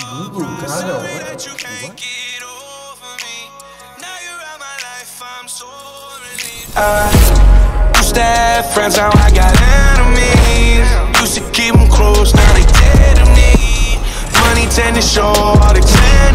누구 uh, used to have friends, now I got enemies. Used to keep them close, now they dead to me. Money tend to show all the.